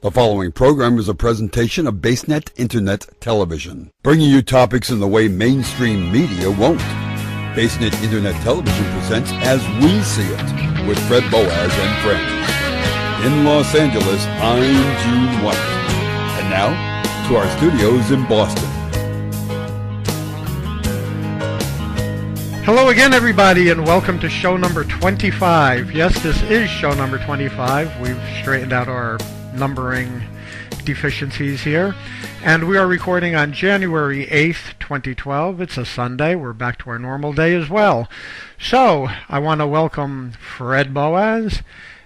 The following program is a presentation of BaseNet Internet Television, bringing you topics in the way mainstream media won't. BaseNet Internet Television presents As We See It with Fred Boaz and friends. In Los Angeles, I'm June White. And now, to our studios in Boston. Hello again, everybody, and welcome to show number 25. Yes, this is show number 25. We've straightened out our numbering deficiencies here. And we are recording on January 8th, 2012. It's a Sunday. We're back to our normal day as well. So, I want to welcome Fred Boaz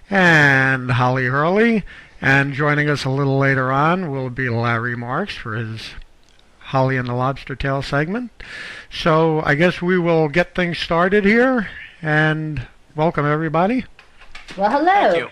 and Holly Hurley. And joining us a little later on will be Larry Marks for his Holly and the Lobster Tail segment. So, I guess we will get things started here. And welcome, everybody. Well, hello.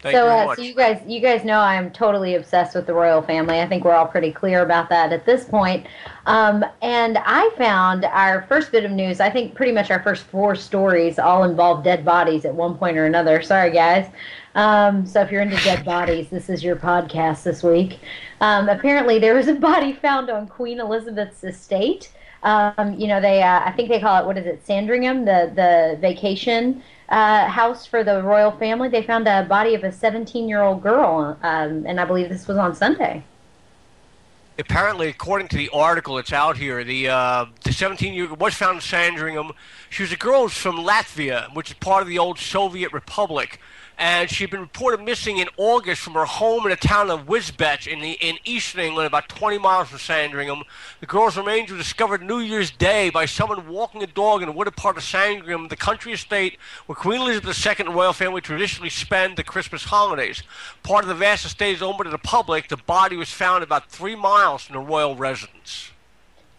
Thank so, you uh, so you guys, you guys know I am totally obsessed with the royal family. I think we're all pretty clear about that at this point. Um, and I found our first bit of news. I think pretty much our first four stories all involve dead bodies at one point or another. Sorry, guys. Um, so if you're into dead bodies, this is your podcast this week. Um, apparently, there was a body found on Queen Elizabeth's estate. Um, you know, they uh, I think they call it what is it, Sandringham, the the vacation uh, house for the royal family. They found a body of a 17 year old girl, um, and I believe this was on Sunday. Apparently, according to the article that's out here, the uh, the 17 year old was found in Sandringham. She was a girl from Latvia, which is part of the old Soviet Republic, and she'd been reported missing in August from her home in the town of Wisbech in the, in eastern England, about 20 miles from Sandringham. The girl's remains were discovered New Year's Day by someone walking a dog in a wooded part of Sandringham, the country estate where Queen Elizabeth II and the royal family traditionally spend the Christmas holidays. Part of the vast estate is open to the public. The body was found about three miles from the royal residence.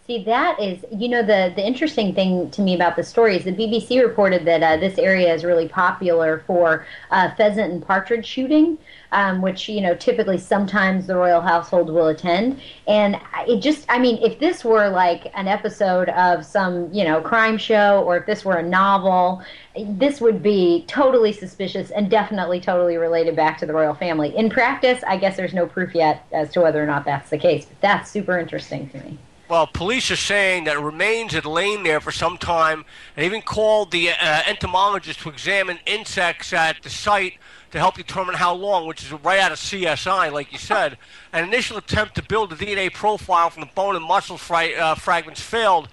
See, that is, you know, the, the interesting thing to me about the story is the BBC reported that uh, this area is really popular for uh, pheasant and partridge shooting, um, which, you know, typically sometimes the royal household will attend. And it just, I mean, if this were like an episode of some, you know, crime show or if this were a novel, this would be totally suspicious and definitely totally related back to the royal family. In practice, I guess there's no proof yet as to whether or not that's the case, but that's super interesting to me. Well, police are saying that remains had lain there for some time and even called the uh, entomologist to examine insects at the site to help determine how long, which is right out of CSI, like you said. An initial attempt to build a DNA profile from the bone and muscle fri- uh, fragments failed.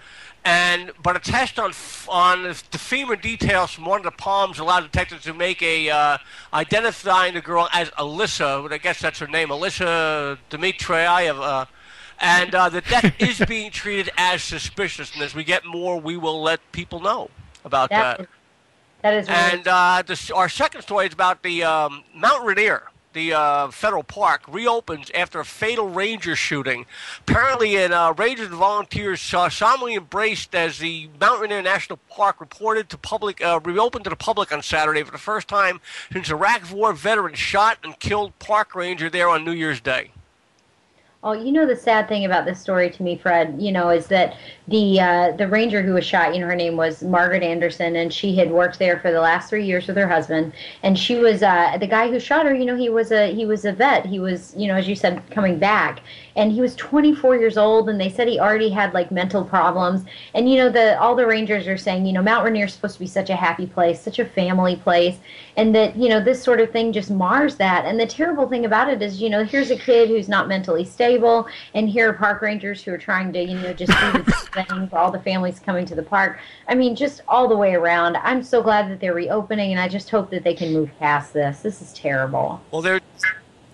And but a test on f- on the femur details from one of the palms allowed detectives to make a uh, identifying the girl as Alyssa. I guess that's her name, Alyssa Dmitriev. And uh, the death is being treated as suspicious. And as we get more, we will let people know about That that. is, that And uh, this, our second story is about the um, Mount Rainier. The uh, federal park reopens after a fatal ranger shooting. Apparently, and uh, rangers and volunteers uh, solemnly embraced as the Mount Rainier National Park reported to public uh, reopened to the public on Saturday for the first time since a Iraq War veteran shot and killed park ranger there on New Year's Day. Oh, you know the sad thing about this story to me, Fred, you know, is that the uh, the ranger who was shot, you know, her name was Margaret Anderson, and she had worked there for the last three years with her husband. And she was uh, the guy who shot her. You know, he was a he was a vet. He was, you know, as you said, coming back, and he was 24 years old. And they said he already had like mental problems. And you know, the all the rangers are saying, you know, Mount Rainier is supposed to be such a happy place, such a family place, and that you know this sort of thing just mars that. And the terrible thing about it is, you know, here's a kid who's not mentally stable and here are park rangers who are trying to, you know, just do this thing for all the families coming to the park. I mean, just all the way around. I'm so glad that they're reopening, and I just hope that they can move past this. This is terrible. Well, there,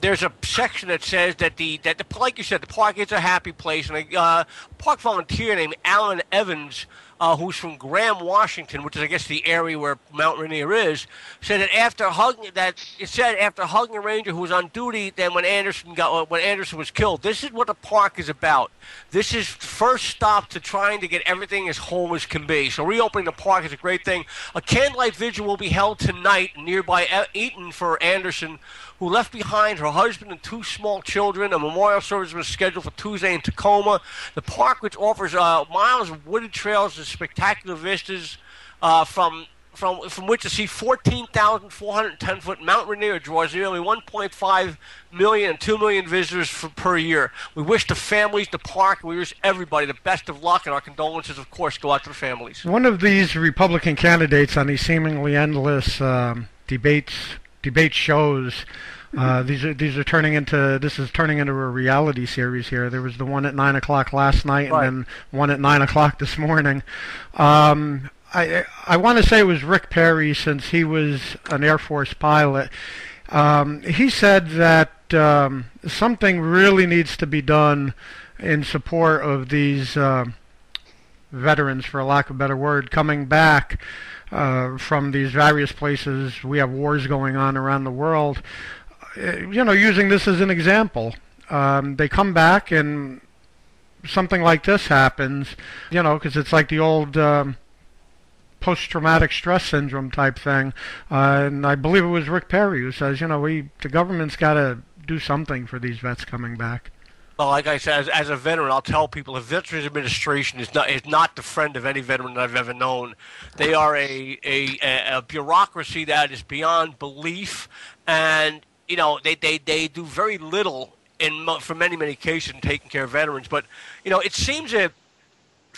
there's a section that says that the that the like you said, the park is a happy place, and a uh, park volunteer named Alan Evans. Uh, who's from Graham, Washington, which is, I guess, the area where Mount Rainier is, said that after hugging that it said after hugging a ranger who was on duty, then when Anderson got uh, when Anderson was killed, this is what the park is about. This is first stop to trying to get everything as whole as can be. So reopening the park is a great thing. A candlelight vigil will be held tonight nearby E- Eaton for Anderson, who left behind her husband and two small children. A memorial service was scheduled for Tuesday in Tacoma. The park, which offers uh, miles of wooded trails and spectacular vistas uh, from from from which to see 14,410 foot Mount Rainier draws nearly 1.5 million and 2 million visitors for, per year. We wish the families, the park, we wish everybody the best of luck, and our condolences, of course, go out to the families. One of these Republican candidates on these seemingly endless um, debates debate shows. Uh, these are these are turning into this is turning into a reality series here. There was the one at nine o'clock last night, Right. and then one at nine o'clock this morning. Um, I I want to say it was Rick Perry since he was an Air Force pilot. Um, he said that um, something really needs to be done in support of these uh, veterans, for lack of a better word, coming back uh, from these various places. We have wars going on around the world. Uh, you know, using this as an example, um, they come back and something like this happens. You know, because it's like the old. Um, post-traumatic stress syndrome type thing, uh, and I believe it was Rick Perry who says, you know, we the government's got to do something for these vets coming back. Well, like I said, as, as a veteran, I'll tell people the Veterans Administration is not is not the friend of any veteran that I've ever known. They are a a, a, a bureaucracy that is beyond belief, and you know they, they, they do very little in for many many cases in taking care of veterans. But you know, it seems that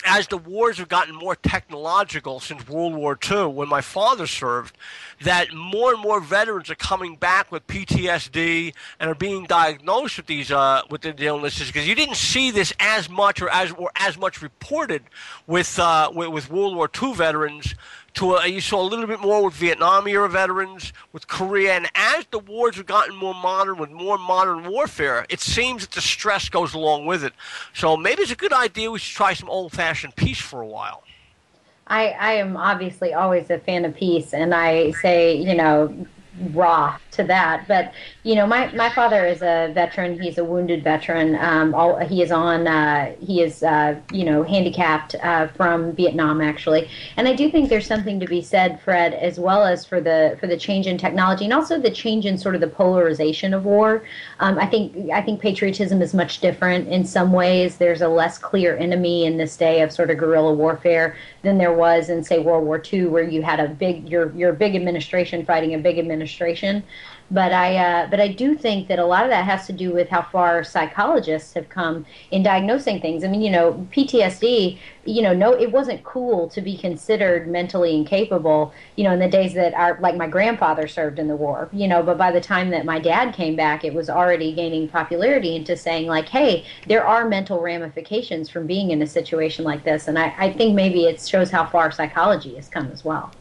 as the wars have gotten more technological since World War II, when my father served, that more and more veterans are coming back with PTSD and are being diagnosed with these uh, with the illnesses because you didn't see this as much or as or as much reported with uh, with, with World War II veterans. To uh, you saw a little bit more with Vietnam era veterans, with Korea, and as the wars have gotten more modern, with more modern warfare, it seems that the stress goes along with it. So maybe it's a good idea we should try some old-fashioned peace for a while. I, I am obviously always a fan of peace, and I say, you know, raw to that. But you know, my, my father is a veteran. He's a wounded veteran. Um, all, he is on. Uh, he is uh, you know handicapped uh, from Vietnam actually. And I do think there's something to be said, Fred, as well as for the for the change in technology and also the change in sort of the polarization of war. Um, I think I think patriotism is much different in some ways. There's a less clear enemy in this day of sort of guerrilla warfare than there was in say World War II, where you had a big your your big administration fighting a big administration. But I, uh, but I do think that a lot of that has to do with how far psychologists have come in diagnosing things. I mean, you know, PTSD. You know, no, it wasn't cool to be considered mentally incapable. You know, in the days that our, like my grandfather served in the war. You know, but by the time that my dad came back, it was already gaining popularity into saying like, hey, there are mental ramifications from being in a situation like this. And I, I think maybe it shows how far psychology has come as well.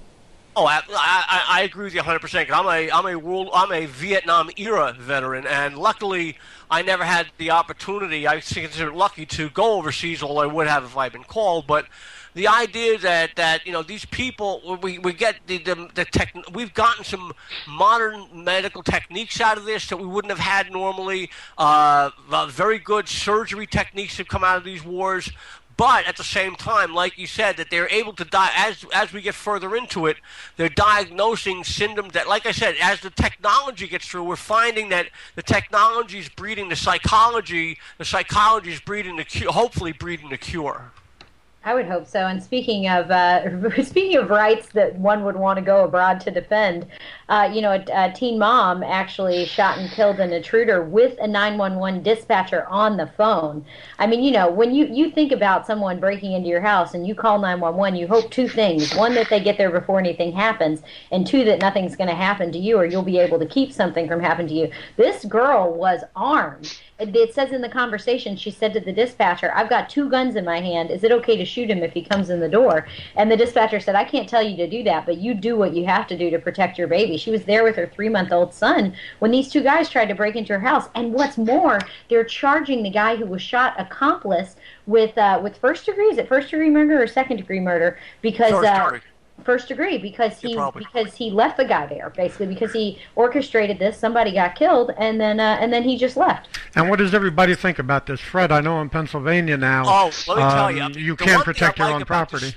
Oh, I, I, I agree with you 100. percent I'm a I'm a world I'm a Vietnam era veteran, and luckily I never had the opportunity. I consider lucky to go overseas, although I would have if I'd been called. But the idea that that you know these people we, we get the the, the tech we've gotten some modern medical techniques out of this that we wouldn't have had normally. Uh, very good surgery techniques have come out of these wars. But at the same time, like you said, that they're able to die as as we get further into it, they're diagnosing symptoms that, like I said, as the technology gets through, we're finding that the technology is breeding the psychology, the psychology is breeding the cure, hopefully breeding the cure. I would hope so. And speaking of uh, speaking of rights that one would want to go abroad to defend, uh, you know, a, a, teen mom actually shot and killed an intruder with a 911 dispatcher on the phone. I mean, you know, when you you think about someone breaking into your house and you call 911, you hope two things: one, that they get there before anything happens, and two, that nothing's going to happen to you, or you'll be able to keep something from happening to you. This girl was armed. It says in the conversation she said to the dispatcher i've got two guns in my hand. Is it okay to shoot him if he comes in the door? And the dispatcher said i can't tell you to do that but you do what you have to do to protect your baby she was there with her three month old son when these two guys tried to break into her house. And what's more they're charging the guy who was shot accomplice with uh, with first degree is it first degree murder or second degree murder because uh, first degree because he Yeah, because he left the guy there basically because he orchestrated this. Somebody got killed and then uh, and then he just left. And what does everybody think about this, Fred? I know in Pennsylvania now, Oh, let me tell um, you, you can one thing protect I your like own about property.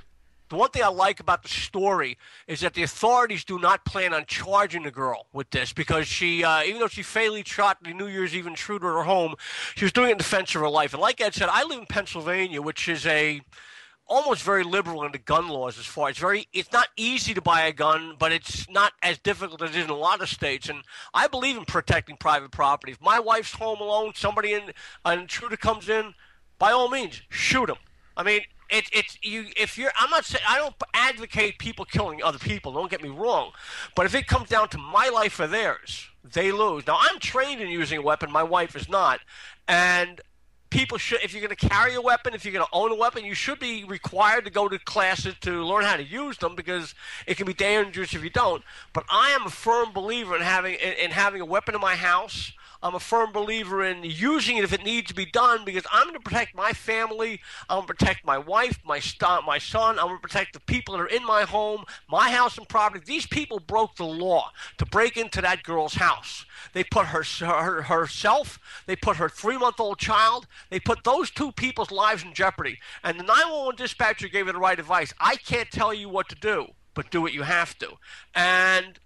The one thing I like about the story is that the authorities do not plan on charging the girl with this because she, uh, even though she fatally shot the New Year's Eve intruder at her home, she was doing it in defense of her life. And like Ed said, I live in Pennsylvania, which is a almost very liberal in the gun laws as far it's very it's not easy to buy a gun but it's not as difficult as it is in a lot of states. And i believe in protecting private property. If my wife's home alone somebody in an intruder comes in by all means shoot him i mean it, it's you if you're i'm not saying i don't advocate people killing other people don't get me wrong but if it comes down to my life or theirs they lose now i'm trained in using a weapon my wife is not and people should, if you're going to carry a weapon, if you're going to own a weapon, you should be required to go to classes to learn how to use them because it can be dangerous if you don't. But I am a firm believer in having in, in having a weapon in my house. I'm a firm believer in using it if it needs to be done because I'm going to protect my family. I'm going to protect my wife, my st- my son. I'm going to protect the people that are in my home, my house and property. These people broke the law to break into that girl's house. They put her, her herself, they put her three-month-old child, they put those two people's lives in jeopardy. And the 911 dispatcher gave her the right advice. I can't tell you what to do, but do what you have to. And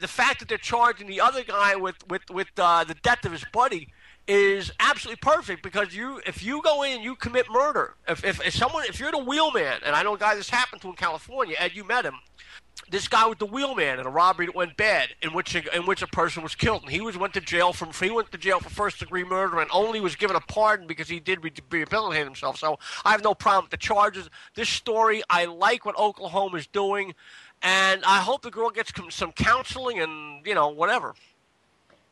the fact that they're charging the other guy with with with uh, the death of his buddy is absolutely perfect because you if you go in and you commit murder if, if, if someone if you're the wheelman and I know a guy this happened to in California Ed you met him this guy was the wheelman in a robbery that went bad in which a, in which a person was killed. And he was went to jail from he went to jail for first degree murder and only was given a pardon because he did rehabilitate himself. So I have no problem with the charges. This story I like what Oklahoma is doing and I hope the girl gets some counseling and you know whatever.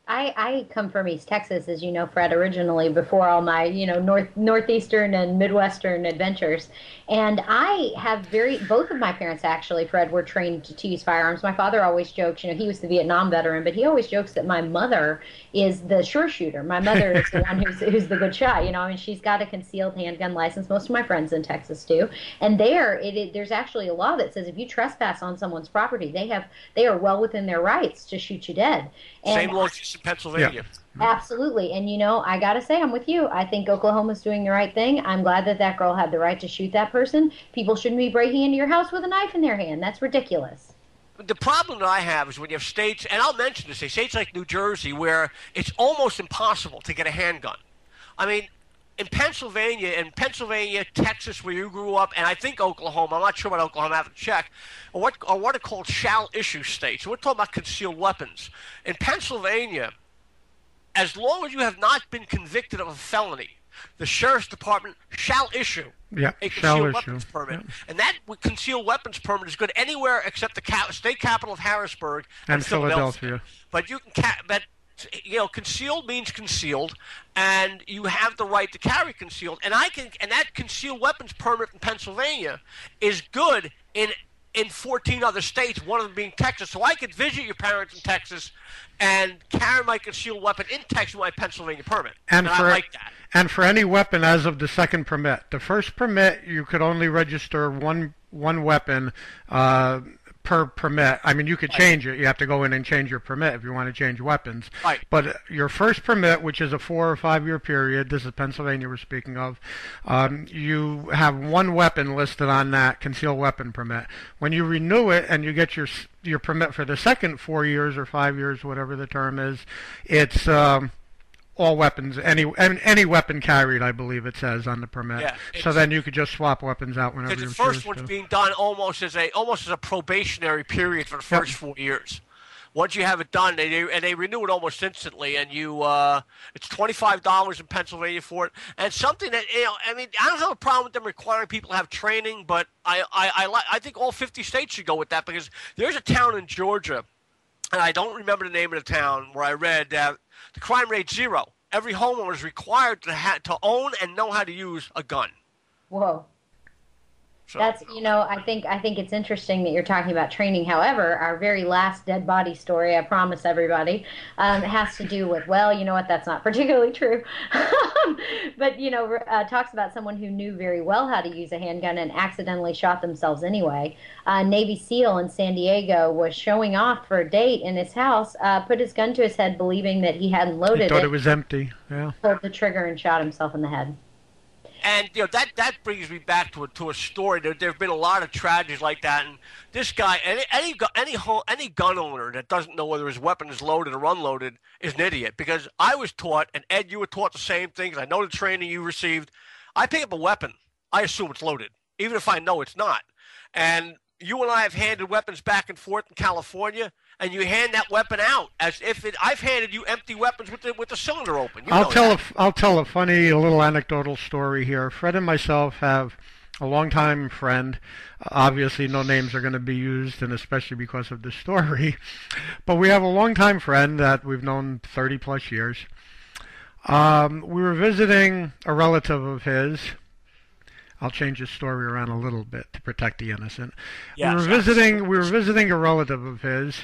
I, I come from East Texas, as you know, Fred, originally before all my, you know, north northeastern and midwestern adventures. And I have very both of my parents actually, Fred, were trained to, to use firearms. My father always jokes, you know, he was the Vietnam veteran, but he always jokes that my mother is the sure shooter. My mother is the one who's who's the good shot. You know, I mean, she's got a concealed handgun license. Most of my friends in Texas do. And there, it, it there's actually a law that says if you trespass on someone's property, they have they are well within their rights to shoot you dead. And Same law in Pennsylvania. Yeah. Absolutely. And you know, I got to say, I'm with you. I think Oklahoma's doing the right thing. I'm glad that that girl had the right to shoot that person. People shouldn't be breaking into your house with a knife in their hand. That's ridiculous. The problem that I have is when you have states, and I'll mention this, states like New Jersey where it's almost impossible to get a handgun. I mean, in Pennsylvania, in Pennsylvania, Texas, where you grew up, and I think Oklahoma, I'm not sure about Oklahoma, I have to check, or what, are what are called shall issue states. So we're talking about concealed weapons. In Pennsylvania, as long as you have not been convicted of a felony, the sheriff's department shall issue yeah, a concealed weapons issue. permit. Yeah. And that concealed weapons permit is good anywhere except the state capital of Harrisburg and, and Philadelphia. Philadelphia. But you can ca- but you know, concealed means concealed, and you have the right to carry concealed. And I can, and that concealed weapons permit in Pennsylvania is good in in 14 other states, one of them being Texas. So I could visit your parents in Texas and carry my concealed weapon in Texas with my Pennsylvania permit. And, and for, I like that. And for any weapon as of the second permit, the first permit you could only register one one weapon. Uh, per permit. I mean, you could change it. You have to go in and change your permit if you want to change weapons. Right. But your first permit, which is a four or five year period, this is Pennsylvania we're speaking of, um, you have one weapon listed on that concealed weapon permit. When you renew it and you get your your permit for the second four years or five years, whatever the term is, it's um, all weapons, any any weapon carried, I believe it says on the permit. Yeah, so then you could just swap weapons out whenever you the first one's to. being done almost as a almost as a probationary period for the first yep. four years. Once you have it done, they, and they renew it almost instantly, and you uh, it's twenty five dollars in Pennsylvania for it, and something that you know. I mean, I don't have a problem with them requiring people to have training, but I I I, li- I think all fifty states should go with that because there's a town in Georgia, and I don't remember the name of the town where I read that the crime rate zero. Every homeowner is required to ha- to own and know how to use a gun. Whoa. So, That's you know I think I think it's interesting that you're talking about training. However, our very last dead body story, I promise everybody, um, has to do with well, you know what? That's not particularly true, but you know uh, talks about someone who knew very well how to use a handgun and accidentally shot themselves anyway. Uh, Navy SEAL in San Diego was showing off for a date in his house, uh, put his gun to his head, believing that he hadn't loaded he thought it. it was empty. Yeah. Pulled the trigger and shot himself in the head. And you know that that brings me back to a, to a story. There there have been a lot of tragedies like that, and this guy, any any any any gun owner that doesn't know whether his weapon is loaded or unloaded is an idiot. Because I was taught, and Ed, you were taught the same things. I know the training you received. I pick up a weapon, I assume it's loaded. even if I know it's not. And you and I have handed weapons back and forth in California, and you hand that weapon out as if it, I've handed you empty weapons with the with the cylinder open. You I'll tell that. a, I'll tell a funny little anecdotal story here. Fred and myself have a longtime friend. Obviously, no names are going to be used, and especially because of the story. But we have a longtime friend that we've known 30 plus years. Um, we were visiting a relative of his. I'll change the story around a little bit to protect the innocent. Yes, we were yes. visiting. We were visiting a relative of his,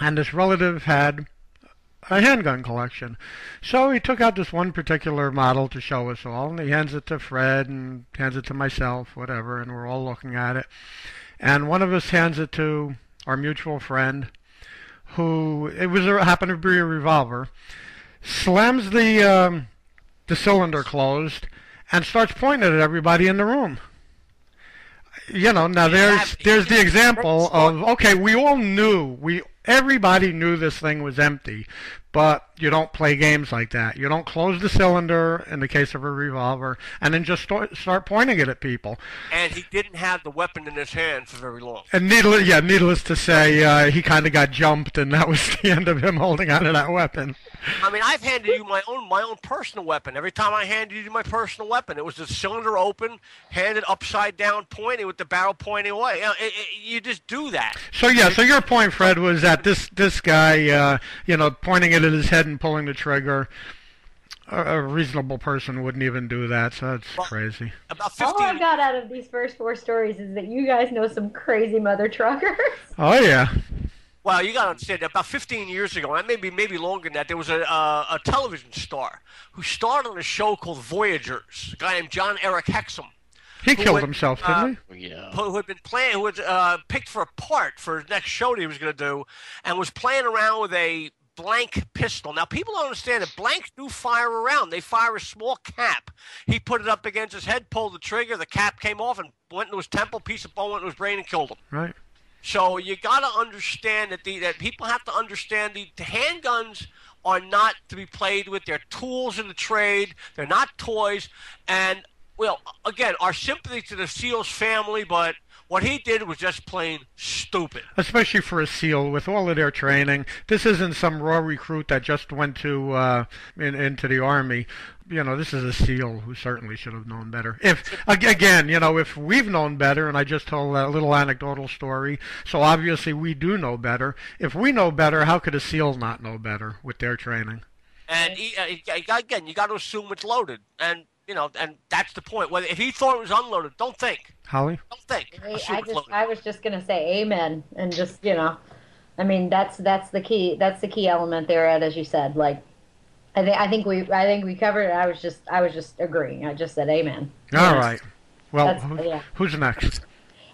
and this relative had a handgun collection. So he took out this one particular model to show us all, and he hands it to Fred and hands it to myself, whatever, and we're all looking at it. And one of us hands it to our mutual friend, who it was a, happened to be a revolver, slams the um, the cylinder closed, and starts pointing at everybody in the room. You know, now there's there's the example of okay, we all knew we everybody knew this thing was empty, but you don't play games like that. You don't close the cylinder in the case of a revolver and then just start, start pointing it at people. And he didn't have the weapon in his hand for very long. And needless, yeah, needless to say, uh, he kind of got jumped, and that was the end of him holding onto that weapon. I mean, I've handed you my own my own personal weapon. Every time I handed you my personal weapon, it was the cylinder open, handed upside down, pointing with the barrel pointing away. You, know, it, it, you just do that. So yeah, so your point, Fred, was that this this guy, uh, you know, pointing it at his head and pulling the trigger. A, a reasonable person wouldn't even do that, so that's Well, crazy. About All I've got out of these first four stories is that you guys know some crazy mother truckers. Oh yeah, Well, you got to understand. About 15 years ago, and maybe maybe longer than that, there was a uh, a television star who starred on a show called Voyagers. A guy named John Eric Hexum, he killed would, himself, uh, didn't he? Yeah. who had been playing, who was uh, picked for a part for his next show that he was going to do, and was playing around with a blank pistol. Now, people don't understand that blanks do fire around. They fire a small cap. He put it up against his head, pulled the trigger, the cap came off, and went into his temple. Piece of bone went into his brain and killed him. Right. So you got to understand that the that people have to understand the, the handguns are not to be played with. They're tools in the trade. They're not toys. And well, again, our sympathy to the Seals family, but what he did was just plain stupid. Especially for a SEAL with all of their training. This isn't some raw recruit that just went to uh, in, into the army. You know, this is a SEAL who certainly should have known better. If again, you know, if we've known better, and I just told a little anecdotal story, so obviously we do know better. If we know better, how could a SEAL not know better with their training? And he, uh, again, you got to assume it's loaded. And you know, and that's the point. Whether if he thought it was unloaded, don't think. Holly? Don't think. I, I just. I was just gonna say amen and just you know, I mean that's that's the key that's the key element there, Ed, as you said. Like, I think I think we I think we covered it. I was just I was just agreeing. I just said amen. All right. Well, who- yeah. who's next?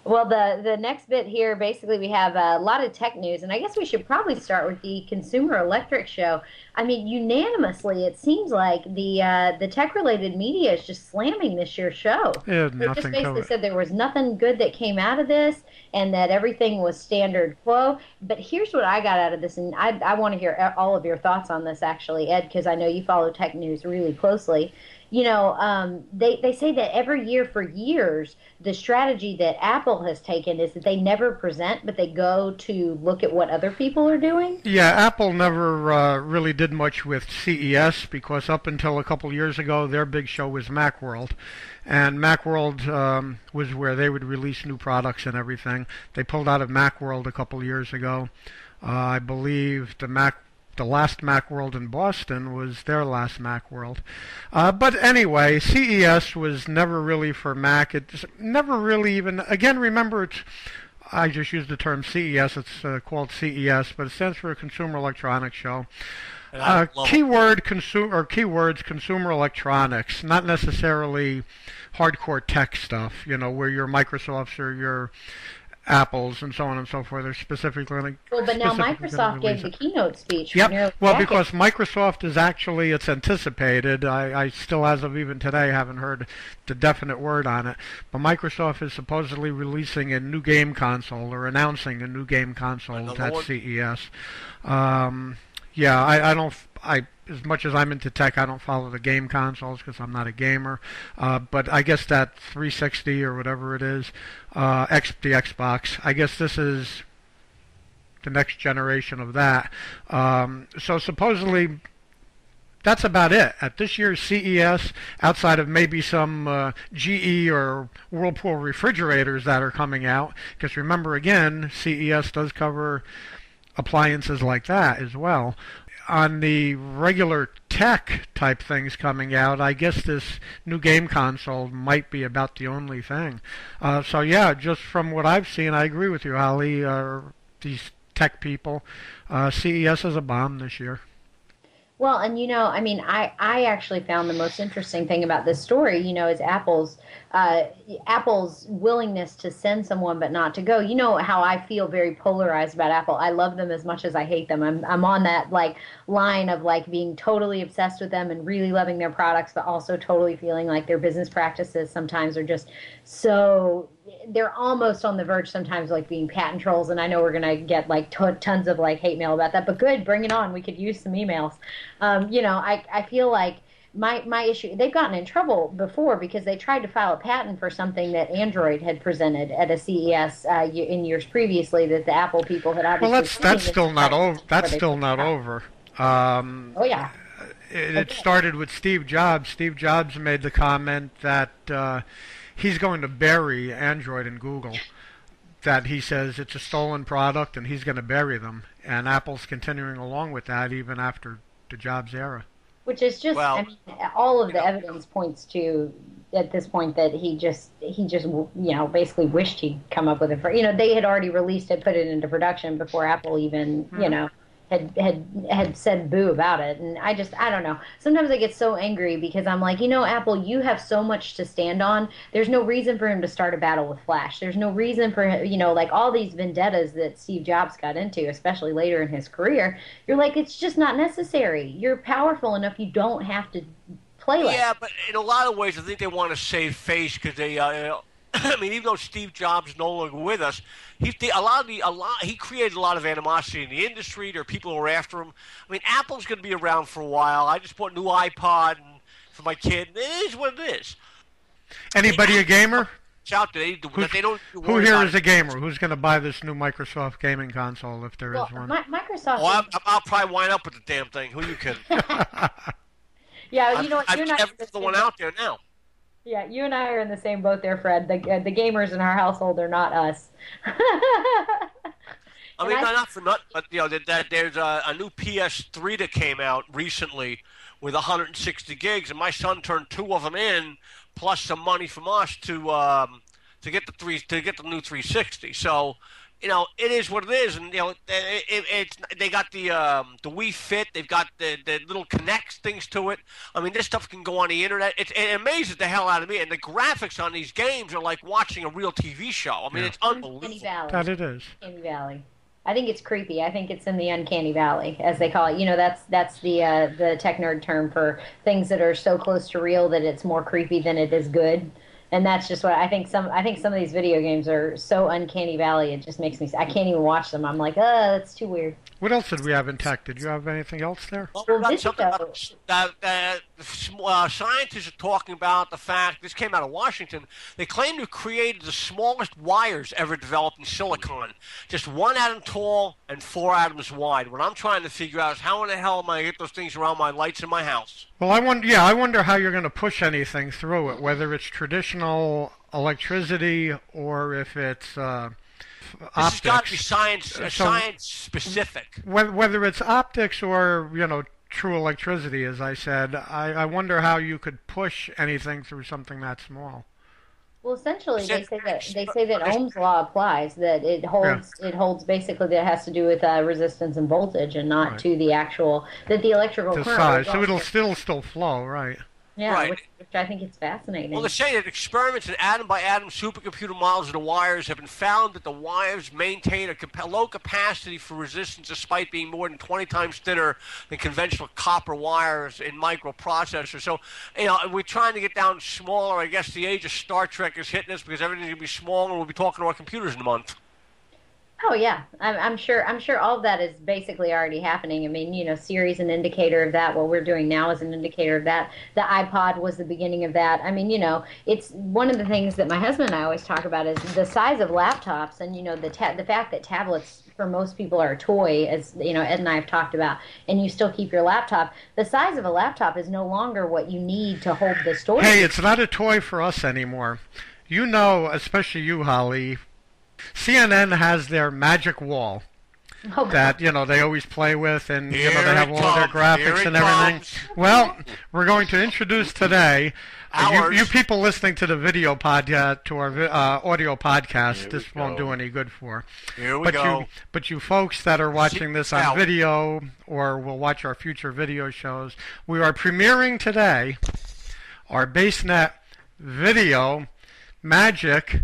Well, the the next bit here, basically, we have a lot of tech news, and I guess we should probably start with the Consumer Electric Show. I mean, unanimously, it seems like the uh, the tech related media is just slamming this year's show. Yeah, They just basically said there was nothing good that came out of this, and that everything was standard quo. But here's what I got out of this, and I I want to hear all of your thoughts on this, actually, Ed, because I know you follow tech news really closely you know, um, they, they say that every year for years, the strategy that Apple has taken is that they never present, but they go to look at what other people are doing. Yeah, Apple never uh, really did much with CES because up until a couple years ago, their big show was Macworld, and Macworld um, was where they would release new products and everything. They pulled out of Macworld a couple years ago. Uh, I believe the Mac. The last Macworld in Boston was their last Macworld. Uh, but anyway, CES was never really for Mac. It's never really even, again, remember it's I just used the term CES. It's uh, called CES, but it stands for a Consumer Electronics Show. And I Uh, keyword consumer or keywords consumer electronics, not necessarily hardcore tech stuff. You know, where your Microsofts or your Apples and so on and so forth are specifically. Well, but now Microsoft gave release the keynote speech. Yep. Well, a because Microsoft is actually it's anticipated. I, I still, as of even today, haven't heard the definite word on it. But Microsoft is supposedly releasing a new game console or announcing a new game console Another at one? CES. Um, yeah, I, I don't. I as much as I'm into tech, I don't follow the game consoles because I'm not a gamer. Uh, but I guess that 360 or whatever it is, uh, X, the Xbox. I guess this is the next generation of that. Um, so supposedly that's about it. At this year's CES, outside of maybe some uh, GE or Whirlpool refrigerators that are coming out, because remember again, CES does cover appliances like that as well. On the regular tech type things coming out, I guess this new game console might be about the only thing. Uh, so yeah, just from what I've seen, I agree with you, Holly. Uh, these tech people, uh, CES is a bomb this year. Well, and you know, I mean, I, I actually found the most interesting thing about this story, you know, is Apple's uh, Apple's willingness to send someone but not to go. You know how I feel very polarized about Apple. I love them as much as I hate them. I'm I'm on that like line of like being totally obsessed with them and really loving their products, but also totally feeling like their business practices sometimes are just so they're almost on the verge sometimes like being patent trolls and i know we're going to get like t- tons of like hate mail about that but good bring it on we could use some emails um, you know I, I feel like my my issue they've gotten in trouble before because they tried to file a patent for something that Android had presented at a CES uh, in years previously that the Apple people had obviously. Well, that's that's still not over. That's still not over. Um, oh yeah. It, it, started with Steve Jobs. Steve Jobs made the comment that uh, he's going to bury Android and Google. That he says it's a stolen product and he's going to bury them. And Apple's continuing along with that even after the Jobs era. Which is just, well, I mean, all of the evidence points to at this point that he just he just you know basically wished he'd come up with it for you know they had already released it, put it into production before Apple even mm-hmm. you know had had had said boo about it. And i just i don't know. Sometimes i get so angry because i'm like you know apple you have so much to stand on. There's no reason for him to start a battle with flash. There's no reason for him you know like all these vendettas that steve jobs got into especially later in his career you're like it's just not necessary. You're powerful enough. You don't have to play like yeah but in a lot of ways i think they want to save face because they uh, I mean, even though Steve Jobs is no longer with us, he a lot of the a lot he created a lot of animosity in the industry. There are people who are after him. I mean, Apple's going to be around for a while. I just bought a new iPod for my kid. It is what it is. Anybody I mean, a gamer? It's out there. They, they don't who here is a gamer? Who's going to buy this new Microsoft gaming console if there well, oh, is one? My, Microsoft. Well, I'll, I'll, probably wind up with the damn thing. Who you kidding? yeah, you know, I've, you're not. the one out there now. Yeah, you and I are in the same boat there, Fred. The uh, the gamers in our household are not us. I mean, I, not for nothing, but you know that, that there's a, a, new PS3 that came out recently with 160 gigs, and my son turned two of them in, plus some money from us to um, to get the three to get the new 360. So you know, it is what it is, and you know, it, it, it's they got the um, the Wii Fit, they've got the, the little Kinects things to it. I mean, this stuff can go on the internet. It, it amazes the hell out of me, and the graphics on these games are like watching a real TV show. I mean, yeah. it's unbelievable. Valley. That it is. Uncanny Valley. I think it's creepy. I think it's in the uncanny valley, as they call it. You know, that's that's the uh, the tech nerd term for things that are so close to real that it's more creepy than it is good and that's just what I think. Some I think some of these video games are so uncanny valley. It just makes me. I can't even watch them. I'm like, oh, that's too weird. What else did we have in tech? Did you have anything else there? Well, well this about, uh, scientists are talking about the fact this came out of Washington. They claim to have created the smallest wires ever developed in silicon, just one atom tall and four atoms wide. What I'm trying to figure out is how in the hell am I going to get those things around my lights in my house? Well, I wonder. Yeah, I wonder how you're going to push anything through it, whether it's traditional electricity or if it's. Uh, optics. It's got to be science, uh, so science specific. Whether, whether it's optics or you know true electricity, as I said, I, I wonder how you could push anything through something that small. Well, essentially, they say that they say that Ohm's law applies. That it holds yeah. it holds basically that it has to do with uh, resistance and voltage, and not right. to the actual that the electrical the current. Size. So it'll still still flow, right? Yeah, right. which, which, I think is fascinating. Well, they say that experiments in atom by atom supercomputer models of the wires have been found that the wires maintain a low capacity for resistance despite being more than 20 times thinner than conventional copper wires in microprocessors. So, you know, we're trying to get down smaller. I guess the age of Star Trek is hitting us because everything's going to be smaller. We'll be talking to our computers in a month. Oh yeah, I'm, I'm sure. I'm sure all of that is basically already happening. I mean, you know, Siri's an indicator of that. What we're doing now is an indicator of that. The iPod was the beginning of that. I mean, you know, it's one of the things that my husband and I always talk about is the size of laptops, and you know, the ta- the fact that tablets for most people are a toy, as you know, Ed and I have talked about, and you still keep your laptop. The size of a laptop is no longer what you need to hold the storage. Hey, it's not a toy for us anymore. You know, especially you, Holly, CNN has their magic wall Oh, that you know they always play with, and you know they have all their comes. Here graphics it and everything. comes. Well, we're going to introduce today. uh, you, you people listening to the video podcast, to our uh, audio podcast, Here this we won't go. do any good for. Here we but go. you, but you folks that are watching this on out. video or will watch our future video shows, we are premiering today our BaseNet video magic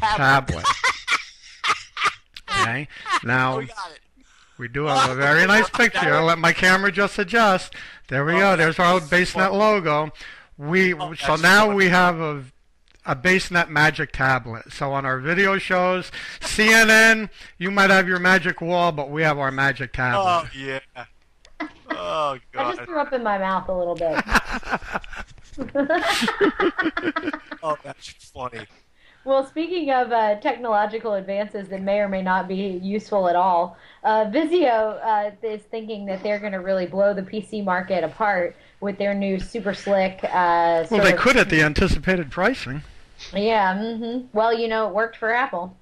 tablet. okay. Now we we do have a very nice picture. Let my camera just adjust. There we go. There's our old BaseNet logo. We so Oh, that's now funny. we have a a BaseNet Magic tablet. So on our video shows, CNN, you might have your Magic Wall, but we have our Magic tablet. Oh yeah. Oh god. I just threw up in my mouth a little bit. Oh, that's funny. Well, speaking of uh, technological advances that may or may not be useful at all, uh, Vizio uh, is thinking that they're going to really blow the PC market apart with their new super slick. Uh, well, they could at the anticipated pricing. Yeah. hmm Well, you know, it worked for Apple.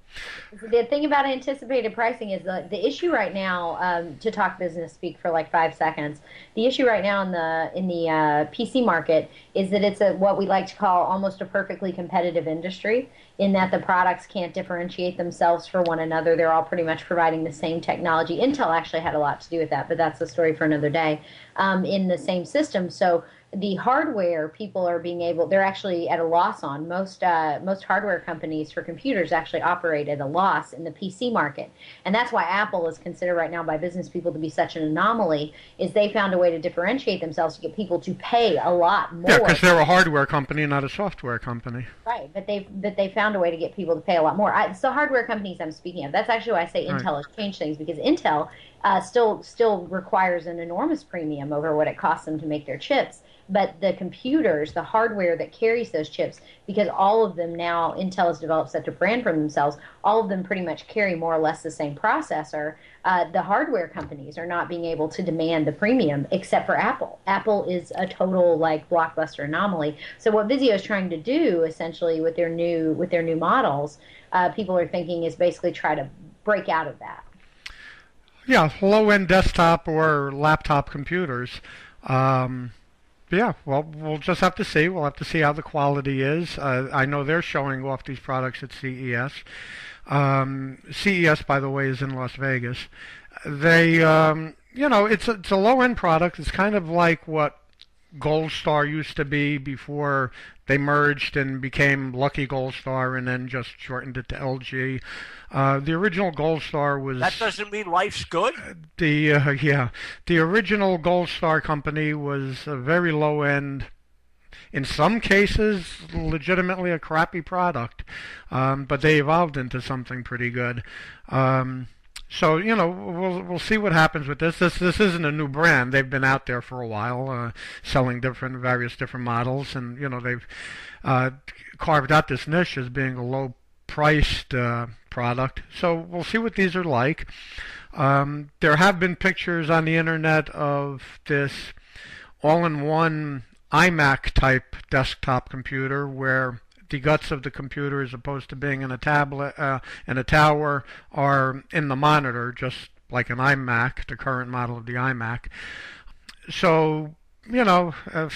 The thing about anticipated pricing is the the issue right now. Um, to talk business speak for like five seconds, the issue right now in the in the uh, PC market is that it's a what we like to call almost a perfectly competitive industry. In that the products can't differentiate themselves for one another. They're all pretty much providing the same technology. Intel actually had a lot to do with that, but that's a story for another day. Um, in the same system, so the hardware people are being able they're actually at a loss on most uh, most hardware companies for computers actually operate at a loss in the PC market and that's why Apple is considered right now by business people to be such an anomaly is they found a way to differentiate themselves to get people to pay a lot more Yeah, because they're a hardware company, not a software company. Right, but they but they found a way to get people to pay a lot more. I, so hardware companies I'm speaking of. That's actually why I say Right. Intel has changed things because Intel uh, still still requires an enormous premium over what it costs them to make their chips. But the computers, the hardware that carries those chips, because all of them now Intel has developed such a brand for themselves, all of them pretty much carry more or less the same processor. Uh, the hardware companies are not being able to demand the premium except for Apple. Apple is a total like blockbuster anomaly. So what Vizio is trying to do essentially with their new with their new models, uh, people are thinking is basically try to break out of that. Yeah, low-end desktop or laptop computers. Um, yeah, well, we'll just have to see. We'll have to see how the quality is. Uh, I know they're showing off these products at CES. Um, CES, by the way, is in Las Vegas. They, um, you know, it's a, it's a low-end product. It's kind of like what Gold Star used to be before they merged and became Lucky Gold Star and then just shortened it to LG. Uh, the original Gold Star was That doesn't mean life's good. the uh, yeah the original Gold Star company was a very low end. In some cases, legitimately a crappy product, um, but they evolved into something pretty good. Um, so you know we'll we'll see what happens with this. This this isn't a new brand. They've been out there for a while, uh, selling different various different models, and you know they've uh, carved out this niche as being a low priced uh, product. So we'll see what these are like. Um, there have been pictures on the internet of this all-in-one iMac type desktop computer where the guts of the computer, as opposed to being in a tablet uh, in a tower, are in the monitor, just like an iMac, the current model of the iMac. So you know, uh,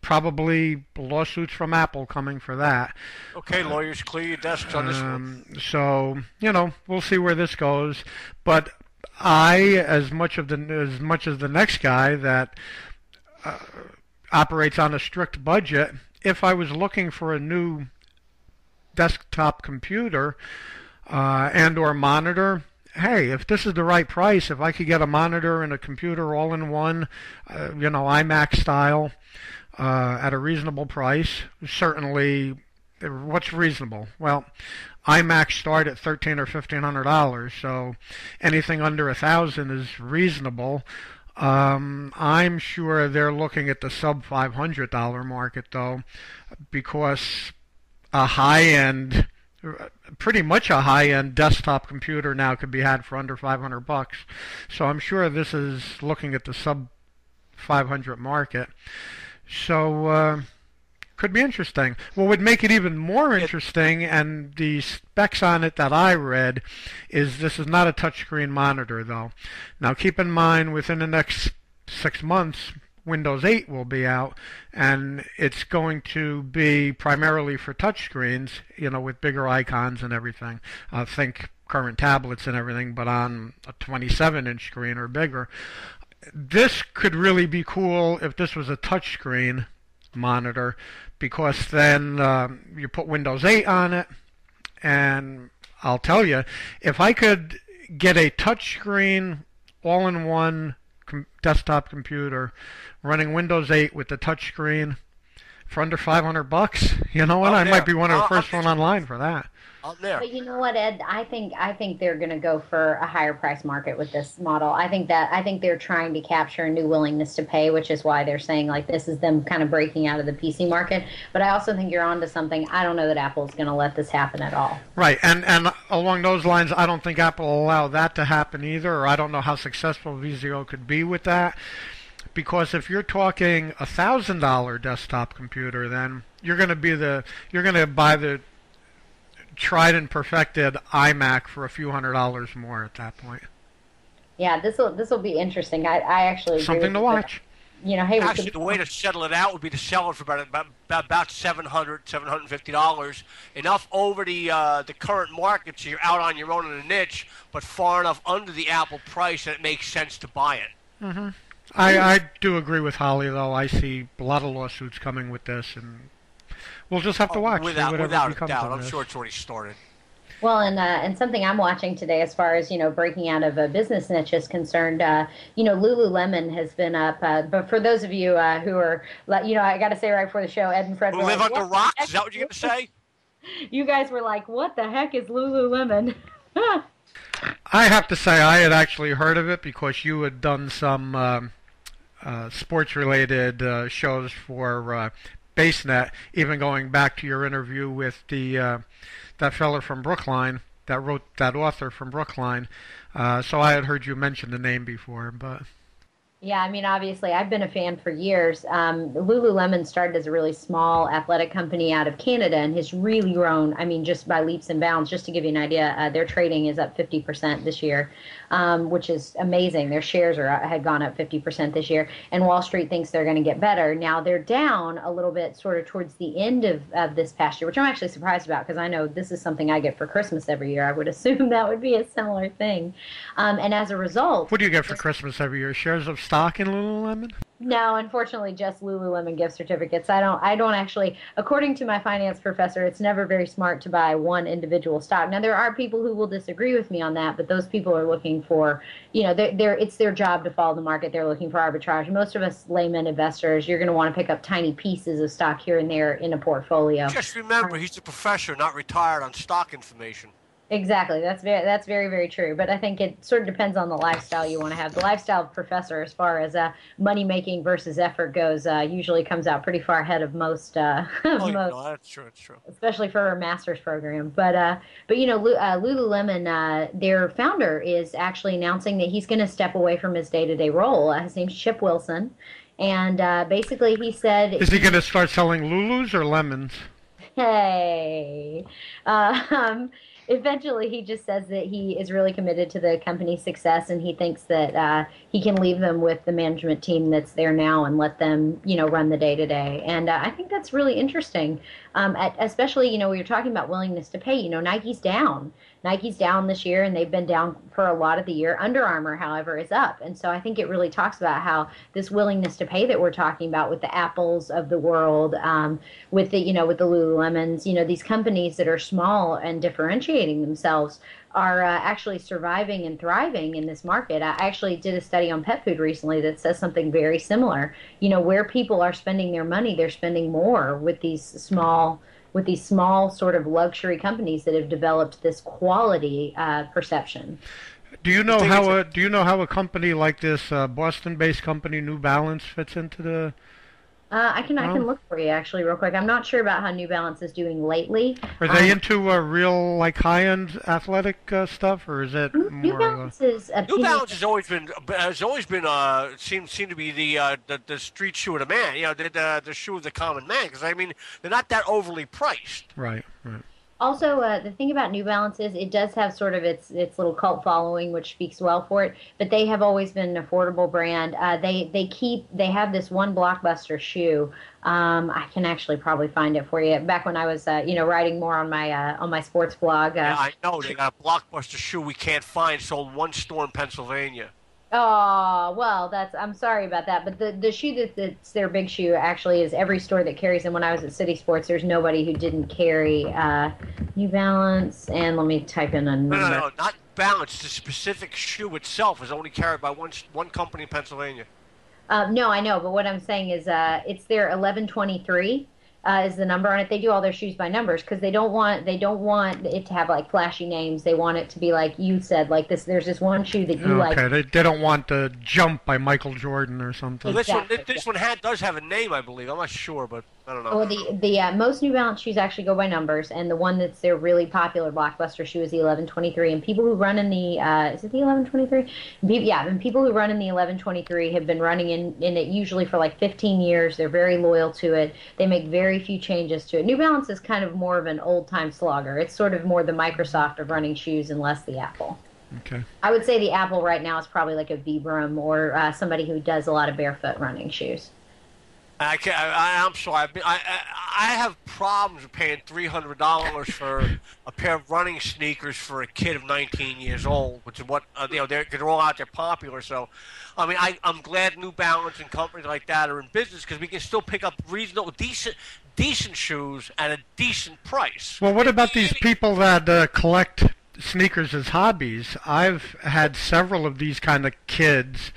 probably lawsuits from Apple coming for that. Okay, lawyers, clear your desks on this one. Um, so you know, we'll see where this goes. But I, as much of the as much as the next guy that uh, operates on a strict budget, if I was looking for a new desktop computer uh, and or monitor. Hey, if this is the right price, if I could get a monitor and a computer all in one, uh, you know, iMac style, uh, at a reasonable price, certainly What's reasonable? Well, iMac start at thirteen or fifteen hundred dollars, so anything under a thousand is reasonable. Um, I'm sure they're looking at the sub five hundred dollar market though, because a high end, pretty much a high end desktop computer now could be had for under five hundred bucks. So I'm sure this is looking at the sub five hundred market. So. Uh, could be interesting. What would make it even more interesting, and the specs on it that I read, is this is not a touchscreen monitor, though. Now, keep in mind, within the next six months, Windows 8 will be out, and it's going to be primarily for touchscreens, you know, with bigger icons and everything. Uh, think current tablets and everything, but on a 27-inch screen or bigger. This could really be cool if this was a touchscreen monitor because then um, you put Windows 8 on it, and I'll tell you, if I could get a touchscreen all-in-one com- desktop computer running Windows 8 with the touchscreen for under 500 bucks, you know what? Oh, I might be one of the 1st one online for that Oh, there. But you know what, Ed? I think I think they're going to go for a higher price market with this model. I think that I think they're trying to capture a new willingness to pay, which is why they're saying like this is them kind of breaking out of the PC market. But I also think you're onto something. I don't know that Apple's going to let this happen at all. Right, and and along those lines, I don't think Apple will allow that to happen either. Or I don't know how successful VIZIO could be with that. Because if you're talking a thousand dollar desktop computer, then you're going to be the you're going to buy the tried and perfected iMac for a few hundred dollars more at that point. Yeah, this will this will be interesting. I, I actually something to watch. You know, hey, actually, the way to settle it out would be to sell it for about about, about seven hundred, seven hundred fifty dollars, enough over the uh, the current market, so you're out on your own in a niche, but far enough under the Apple price that it makes sense to buy it. Mm-hmm. I, I do agree with Holly, though. I see a lot of lawsuits coming with this, and We'll just have to oh, watch. Without, without a doubt. I'm this. sure it's already started. Well, and uh, and something I'm watching today, as far as you know, breaking out of a business niche is concerned, uh, you know, Lululemon has been up. Uh, but for those of you uh, who are, you know, I got to say right before the show, Ed and Fred who live like, under rocks. Is that what you're going to say? you guys were like, "What the heck is Lululemon?" I have to say, I had actually heard of it because you had done some um, uh, sports-related uh, shows for uh, BaseNet, even going back to your interview with the uh, that feller from Brookline that wrote that author from Brookline. Uh, so I had heard you mention the name before, but. Yeah, I mean, obviously, I've been a fan for years. Um, Lululemon started as a really small athletic company out of Canada and has really grown, I mean, just by leaps and bounds. Just to give you an idea, uh, their trading is up 50% this year um, which is amazing. Their shares are had gone up 50% this year, and Wall Street thinks they're going to get better. Now they're down a little bit, sort of towards the end of, of this past year, which I'm actually surprised about because I know this is something I get for Christmas every year. I would assume that would be a similar thing, um, and as a result, what do you get for Christmas every year? Shares of stock in Lululemon? No, unfortunately, just Lululemon gift certificates. I don't. I don't actually. According to my finance professor, it's never very smart to buy one individual stock. Now, there are people who will disagree with me on that, but those people are looking for, you know, they're, they're it's their job to follow the market. They're looking for arbitrage. Most of us layman investors, you're going to want to pick up tiny pieces of stock here and there in a portfolio. Just remember, he's a professor, not retired on stock information. Exactly. That's very that's very very true. But I think it sort of depends on the lifestyle you want to have. The lifestyle of professor, as far as uh, money making versus effort goes, uh, usually comes out pretty far ahead of most. Uh, oh, most no, that's true. That's true. Especially for a master's program. But uh, but you know, uh, Lululemon, uh, their founder is actually announcing that he's going to step away from his day to day role. Uh, his name's Chip Wilson, and uh, basically he said, "Is he going to start selling Lulus or lemons?" Hey. Uh, um, eventually he just says that he is really committed to the company's success and he thinks that uh, he can leave them with the management team that's there now and let them you know run the day to day and uh, i think that's really interesting. Um, at, especially you know we are talking about willingness to pay you know nike's down Nike's down this year and they've been down for a lot of the year. Under Armour, however, is up. And so I think it really talks about how this willingness to pay that we're talking about with the Apples of the world, um, with the, you know, with the Lululemons, you know, these companies that are small and differentiating themselves are uh, actually surviving and thriving in this market. I actually did a study on pet food recently that says something very similar. You know, where people are spending their money, they're spending more with these small with these small sort of luxury companies that have developed this quality uh, perception. Do you know how it's a do you know how a company like this uh, Boston-based company New Balance fits into the? Uh, I can I can look for you actually real quick. I'm not sure about how New Balance is doing lately. Are they Um, into uh, real like high-end athletic uh, stuff, or is it New more? Balance is a New Balance has always been has always been uh seem seem to be the uh the, the street shoe of the man. You know, the the, the shoe of the common man. Because I mean, they're not that overly priced. right, right. Also, uh, the thing about New Balance is it does have sort of its its little cult following, which speaks well for it. But they have always been an affordable brand. Uh, they they keep they have this one blockbuster shoe. Um, I can actually probably find it for you. Back when I was uh, you know writing more on my uh, on my sports blog. Uh, Yeah, I know they got a blockbuster shoe we can't find sold one store in Pennsylvania. Oh well, that's I'm sorry about that, but the the shoe that that's their big shoe actually is every store that carries them. When I was at City Sports, there's nobody who didn't carry uh, New Balance. And let me type in a number. No, no, no, not Balance. The specific shoe itself is only carried by one one company in Pennsylvania. Uh, no, I know, but what I'm saying is, uh, it's their 1123 uh, is the number on it. They do all their shoes by numbers because they don't want they don't want it to have like flashy names. They want it to be like you said, like this. There's this one shoe that you like. Okay, they, they don't want the jump by Michael Jordan or Well, something. this one, Exactly. this one had, does have a name, I believe. I'm not sure, but I don't know. Well, the the uh, most New Balance shoes actually go by numbers, and the one that's their really popular blockbuster shoe is the 1123. And people who run in the uh, is it the 1123? Yeah, and people who run in the 1123 have been running in in it usually for like 15 years. They're very loyal to it. They make very few changes to it. New Balance is kind of more of an old time slogger. It's sort of more the Microsoft of running shoes and less the Apple. Okay. I would say the Apple right now is probably like a Vibram or uh, somebody who does a lot of barefoot running shoes. I can't, I, I'm sorry. I've been, I, I, I have problems with paying three hundred dollars for a pair of running sneakers for a kid of 19 years old, which is what uh, you know. They're, they're all out there popular. So, I mean, I, I'm glad New Balance and companies like that are in business because we can still pick up reasonable, decent, decent shoes at a decent price. Well, what about these people that uh, collect sneakers as hobbies? I've had several of these kind of kids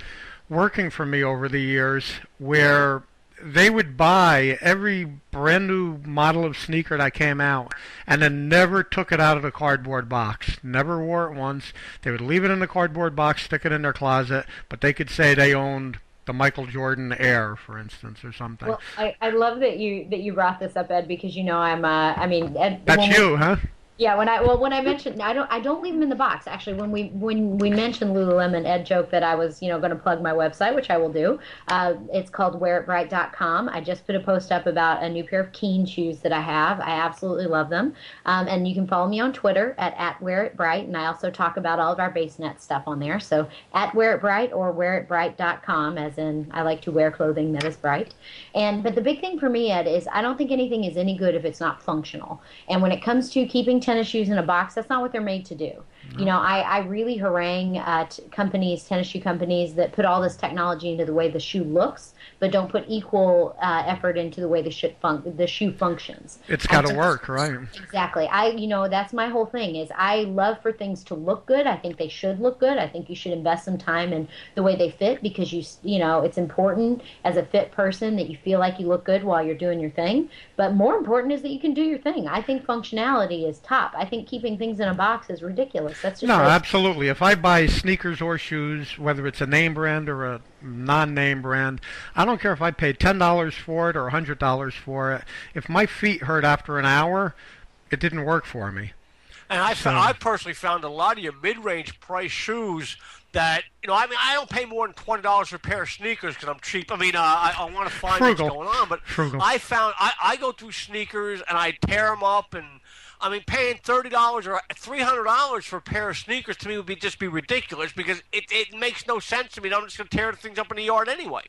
working for me over the years where they would buy every brand new model of sneaker that came out and then never took it out of the cardboard box. Never wore it once. They would leave it in the cardboard box, stick it in their closet, but they could say they owned the Michael Jordan Air, for instance, or something. Well, I, I love that you that you brought this up, Ed, because you know I'm. Uh, I mean, Ed, That's you, huh? Yeah, when I well when I mentioned I don't I don't leave them in the box. Actually, when we when we mentioned Lululemon, Ed joked that I was you know going to plug my website, which I will do. Uh, it's called wearitbright.com. I just put a post up about a new pair of Keen shoes that I have. I absolutely love them. Um, and you can follow me on Twitter at at wearitbright, and I also talk about all of our BaseNet stuff on there. So at wearitbright or wearitbright.com, as in I like to wear clothing that is bright. And but the big thing for me, Ed, is I don't think anything is any good if it's not functional. And when it comes to keeping tennis shoes in a box, that's not what they're made to do. You know, I, I really harangue uh, t- companies, tennis shoe companies, that put all this technology into the way the shoe looks, but don't put equal uh, effort into the way the shoe, fun- the shoe functions. It's got to work, right? Exactly. I, you know, that's my whole thing is I love for things to look good. I think they should look good. I think you should invest some time in the way they fit because you, you know, it's important as a fit person that you feel like you look good while you're doing your thing. But more important is that you can do your thing. I think functionality is top. I think keeping things in a box is ridiculous. That's just No, like- absolutely. If I buy sneakers or shoes, whether it's a name brand or a non-name brand, I don't care if I pay ten dollars for it or a hundred dollars for it. If my feet hurt after an hour, it didn't work for me. And I, So- I personally found a lot of your mid-range price shoes that you know. I mean, I don't pay more than twenty dollars for a pair of sneakers because I'm cheap. I mean, uh, I, I want to find Frugal. what's going on, but Frugal. I found I, I go through sneakers and I tear them up and. I mean, paying thirty dollars or three hundred dollars for a pair of sneakers to me would be just be ridiculous because it, it makes no sense to me. I'm just going to tear the things up in the yard anyway.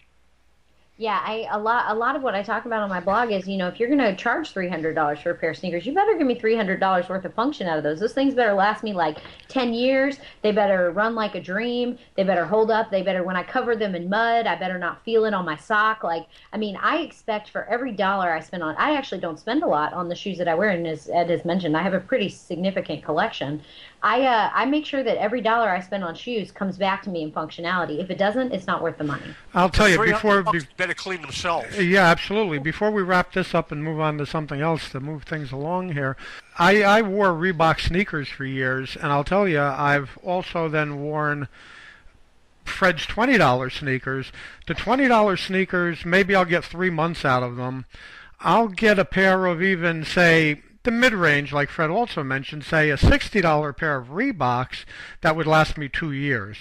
Yeah, I a lot a lot of what I talk about on my blog is you know if you're going to charge three hundred dollars for a pair of sneakers, you better give me three hundred dollars worth of function out of those. Those things better last me like ten years. They better run like a dream. They better hold up. They better when I cover them in mud, I better not feel it on my sock. Like I mean, I expect for every dollar I spend on, I actually don't spend a lot on the shoes that I wear. And as Ed has mentioned, I have a pretty significant collection. I uh, I make sure that every dollar I spend on shoes comes back to me in functionality. If it doesn't, it's not worth the money. I'll tell you before. bucks Be, better clean themselves. yeah, absolutely. Before we wrap this up and move on to something else to move things along here, I I wore Reebok sneakers for years, and I'll tell you, I've also then worn. Fred's twenty dollar sneakers. The twenty dollar sneakers, maybe I'll get three months out of them. I'll get a pair of even say the mid-range, like Fred also mentioned, say a $60 pair of Reeboks that would last me two years.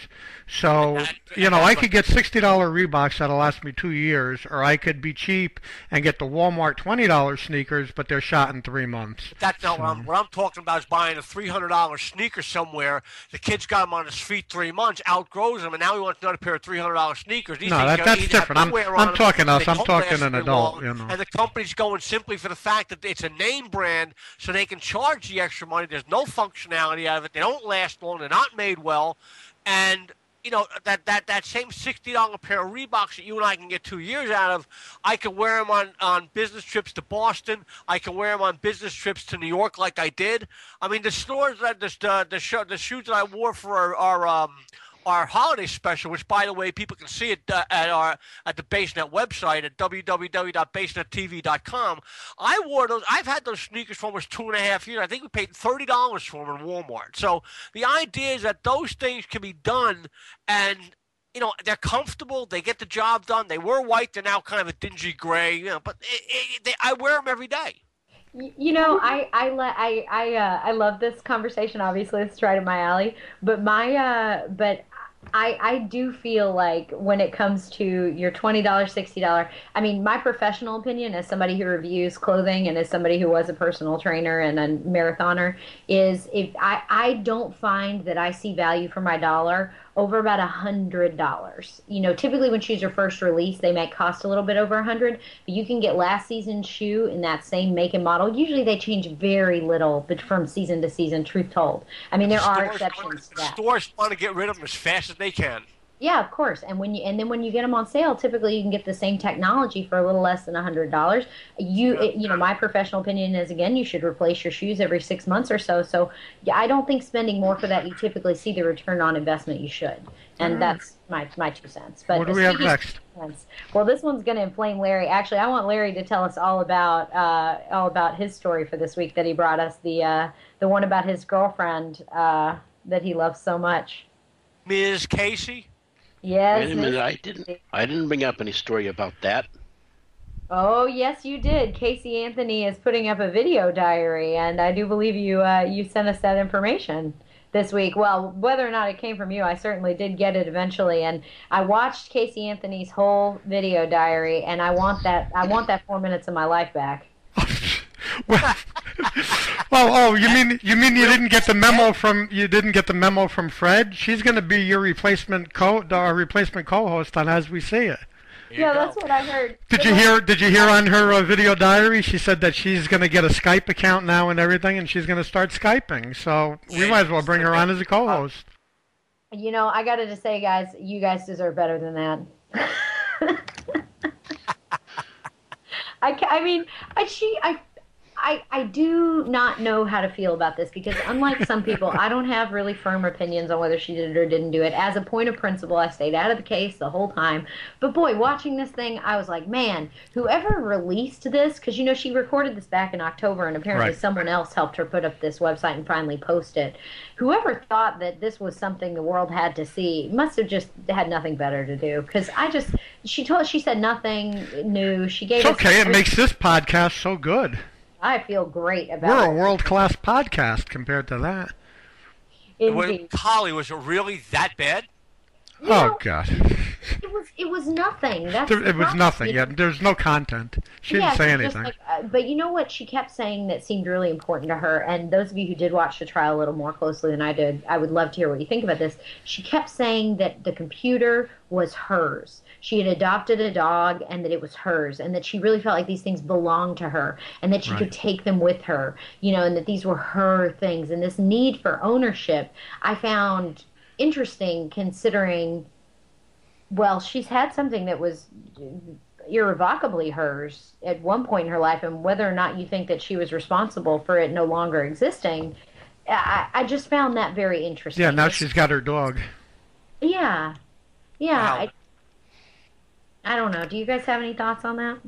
So, you know, I could get $60 Reeboks that'll last me two years, or I could be cheap and get the Walmart $20 sneakers, but they're shot in three months. That's not what I'm, what I'm talking about. Is buying a three hundred dollar sneaker somewhere. The kid's got them on his feet three months, outgrows them, and now he wants another pair of three hundred dollar sneakers. These No, that- that's different. I'm- I'm talking us. I'm talking an adult, long, you know. And the company's going simply for the fact that it's a name brand, so they can charge the extra money. There's no functionality out of it. They don't last long. They're not made well, and you know that that that same sixty dollar pair of Reeboks that you and I can get two years out of, I can wear them on on business trips to Boston. I can wear them on business trips to New York, like I did. I mean, the stores that the the the, show, the shoes that I wore for our, our um our holiday special, which by the way people can see it uh, at our at the BaseNet website at www.basenettv.com. I wore those. I've had those sneakers for almost two and a half years. I think we paid thirty dollars for them in Walmart. So the idea is that those things can be done, and you know they're comfortable. They get the job done. They were white. They're now kind of a dingy gray. You know, but it, it, they, I wear them every day. You know, I I I I uh, I love this conversation. Obviously, it's right in my alley. But my uh, but I I do feel like when it comes to your twenty dollars, sixty dollar. I mean, my professional opinion as somebody who reviews clothing and as somebody who was a personal trainer and a marathoner is if I I don't find that I see value for my dollar over about a hundred dollars. You know, typically when shoes are first released, they might cost a little bit over a hundred, but you can get last season's shoe in that same make and model. Usually they change very little, but from season to season. Truth told, I mean there are exceptions to that. Stores want to get rid of them as fast as they can. Yeah, of course. And when you and then when you get them on sale, typically you can get the same technology for a little less than a hundred dollars. You it- you know, my professional opinion is again, you should replace your shoes every six months or so. So yeah, I don't think spending more for that you typically see the return on investment you should. And that's my my two cents. But What do we have next? cents, Well, this one's going to inflame Larry. Actually, I want Larry to tell us all about uh, all about his story for this week that he brought us the uh, the one about his girlfriend uh, that he loves so much. Ms. Casey. Yes. Wait a minute, I didn't. I didn't bring up any story about that. Oh yes, you did. Casey Anthony is putting up a video diary, and I do believe you uh, you sent us that information this week. Well, whether or not it came from you, I certainly did get it eventually, and I watched Casey Anthony's whole video diary, and I want that I want that four minutes of my life back. well, well, oh, you mean you mean you didn't get the memo from you didn't get the memo from Fred? She's going to be your replacement co uh, replacement co-host on As We See It. Yeah, go. that's what I heard. Did you hear? Did you hear on her uh, video diary? She said that she's going to get a Skype account now and everything, and she's going to start skyping. So we might as well bring her on as a co-host. You know, I got to just say, guys, you guys deserve better than that. I, I mean, I she I. I, I do not know how to feel about this because unlike some people, I don't have really firm opinions on whether she did it or didn't do it. As a point of principle, I stayed out of the case the whole time. But boy, watching this thing, I was like, man, whoever released this, because you know she recorded this back in October, and apparently Right. someone else helped her put up this website and finally post it. Whoever thought that this was something the world had to see must have just had nothing better to do. Because I just, she told, she said nothing new. She gave It's us okay. It makes this podcast so good. I feel great about We're a world-class podcast compared to that. Indeed. Wait, Holly, was it really that bad? You know, Oh God, it was it was nothing. That's there, it was problem, nothing. you Yeah, know? there's no content. She Yeah, didn't say anything. like, uh, but you know what? She kept saying that seemed really important to her. And those of you who did watch the trial a little more closely than I did, I would love to hear what you think about this. She kept saying that the computer was hers. She had adopted a dog and that it was hers, and that she really felt like these things belonged to her, and that she Right. could take them with her, you know, and that these were her things. And this need for ownership, I found interesting considering well, she's had something that was irrevocably hers at one point in her life, and whether or not you think that she was responsible for it no longer existing, I, I just found that very interesting. Yeah, now she's got her dog. Yeah, yeah. Wow. I, I don't know. Do you guys have any thoughts on that?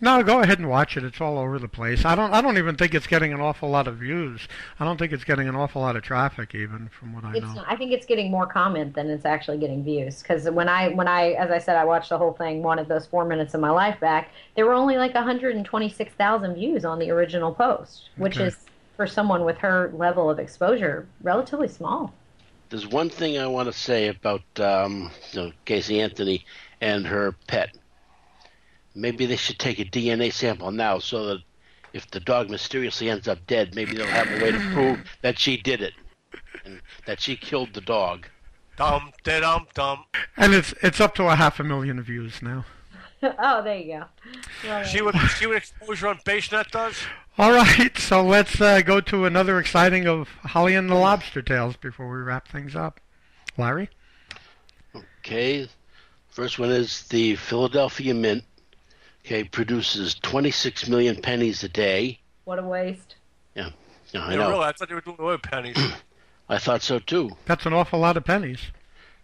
No, go ahead and watch it. It's all over the place. I don't. I don't even think it's getting an awful lot of views. I don't think it's getting an awful lot of traffic, even from what I It's. know. Not, I think it's getting more comment than it's actually getting views. Because when I, when I, as I said, I watched the whole thing, wanted those four minutes of my life back. There were only like 126,000 views on the original post, which Okay. is for someone with her level of exposure relatively small. There's one thing I want to say about um, you know, Casey Anthony and her pet. Maybe they should take a DNA sample now so that if the dog mysteriously ends up dead, maybe they'll have a way to prove that she did it and that she killed the dog. Dum da dum dum. And it's it's up to a half a million views now. oh, there you go. Well, See what see what exposure on BaseNet does. All right, so let's uh, go to another exciting of Holly and the Lobster Tales before we wrap things up. Larry. Okay, first one is the Philadelphia Mint. Okay, produces 26 million pennies a day. what a waste. Yeah, I know. really, I thought they were doing away with pennies. I thought so too. That's an awful lot of pennies.